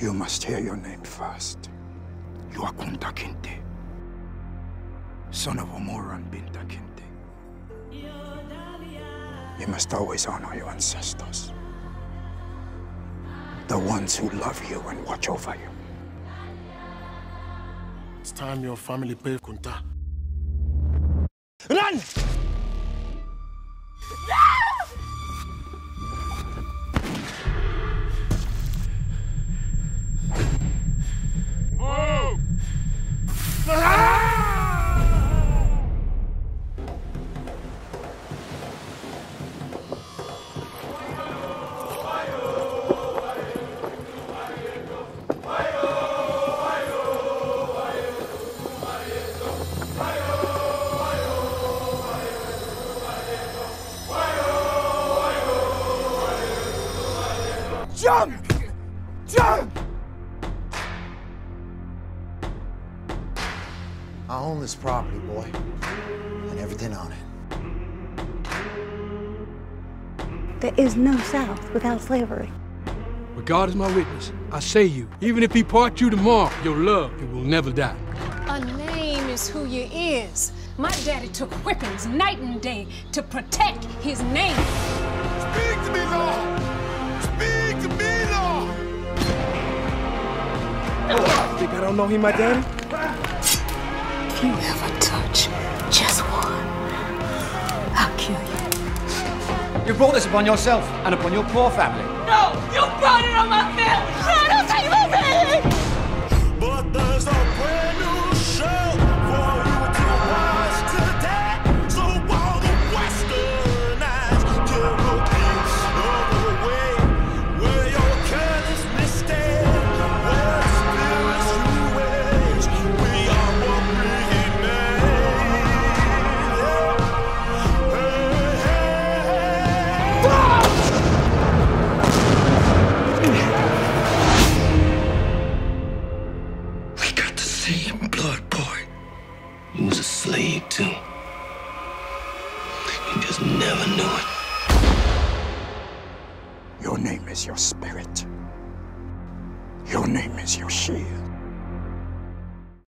You must hear your name first. You are Kunta Kinte, son of Omoro and Binta Kinte. You must always honor your ancestors. The ones who love you and watch over you. It's time your family pay Kunta. Run! Jump! Jump! I own this property, boy, and everything on it. There is no South without slavery. But God is my witness. I say you, even if he part you tomorrow, your love, it will never die. A name is who you is. My daddy took whippings night and day to protect his name. Speak to me, Lord! I don't know he my daddy? If you ever touch just one, I'll kill you. You brought this upon yourself and upon your poor family. No! You brought it on my family! Try to Slave, too. You just never knew it. Your name is your spirit. Your name is your shield.